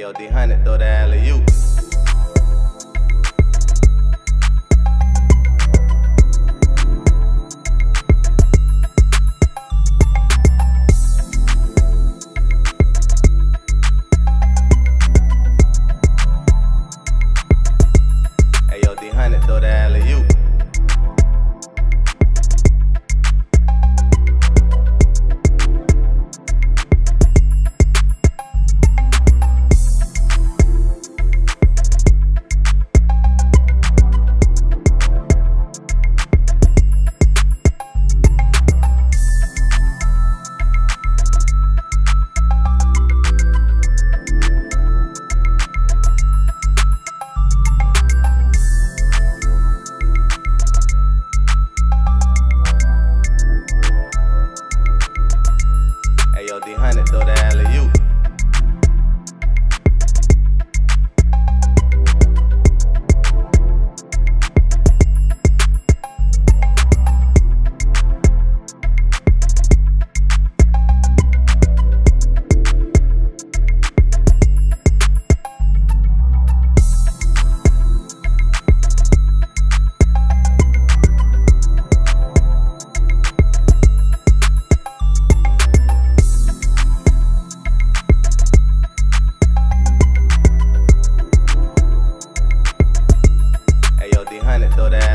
Yo, D hundred, throw the alley you. so that